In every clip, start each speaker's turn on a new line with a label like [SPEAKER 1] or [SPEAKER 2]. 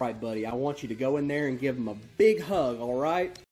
[SPEAKER 1] Right, buddy, I want you to go in there and give him a big hug, alright?
[SPEAKER 2] Main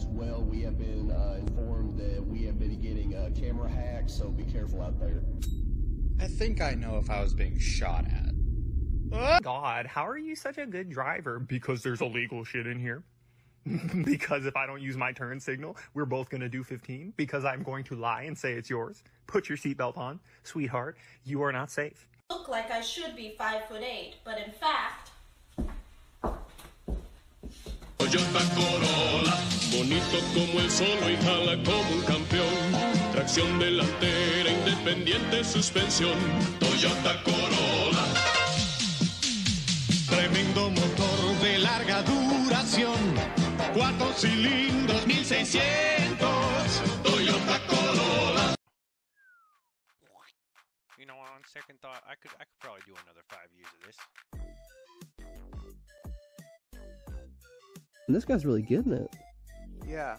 [SPEAKER 2] as well. We have been uh, informed that we have been getting uh, camera hacks, so be careful out there.
[SPEAKER 3] I think I know if I was being shot at.
[SPEAKER 4] God, how are you such a good driver? Because there's illegal shit in here. because if I don't use my turn signal, we're both gonna do 15. Because I'm going to lie and say it's yours. Put your seatbelt on. Sweetheart, you are not safe.
[SPEAKER 5] look like I should be five foot eight, but in fact,
[SPEAKER 6] Toyota Corolla, bonito como el sol y jala como un campeón. Tracción delantera, independiente suspensión. Toyota Corolla.
[SPEAKER 7] Tremendo motor de larga duración. Cuatro cilindros, 1600.
[SPEAKER 6] Toyota Corolla.
[SPEAKER 8] You know, on second thought, I could I could probably do another five years of this.
[SPEAKER 9] And this guy's really getting it.
[SPEAKER 10] Yeah.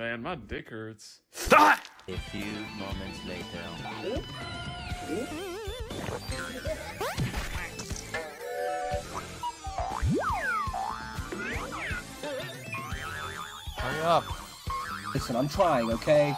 [SPEAKER 11] Man, my dick hurts.
[SPEAKER 12] A few moments later.
[SPEAKER 9] Hurry up. Listen, I'm trying, okay?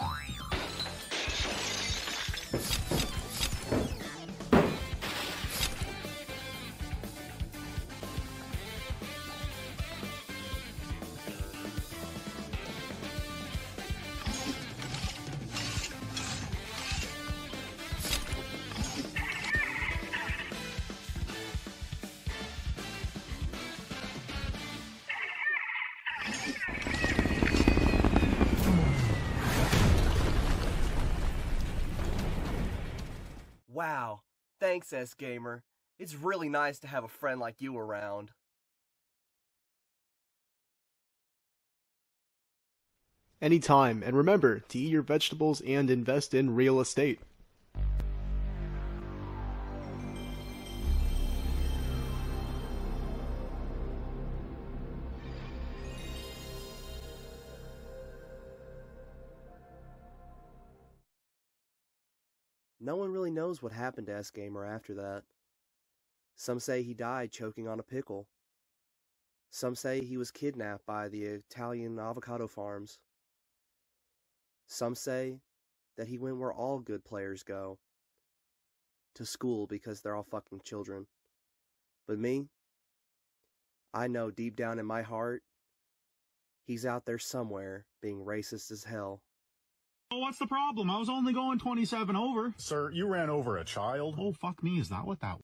[SPEAKER 10] Wow. Thanks, S Gamer. It's really nice to have a friend like you around.
[SPEAKER 13] Anytime, and remember to eat your vegetables and invest in real estate.
[SPEAKER 10] No one really knows what happened to S Gamer after that. Some say he died choking on a pickle. Some say he was kidnapped by the Italian avocado farms. Some say that he went where all good players go to school because they're all fucking children. But me, I know deep down in my heart, he's out there somewhere being racist as hell.
[SPEAKER 7] Oh, what's the problem? I was only going 27 over.
[SPEAKER 14] Sir, you ran over a child.
[SPEAKER 7] Oh, fuck me. Is that what that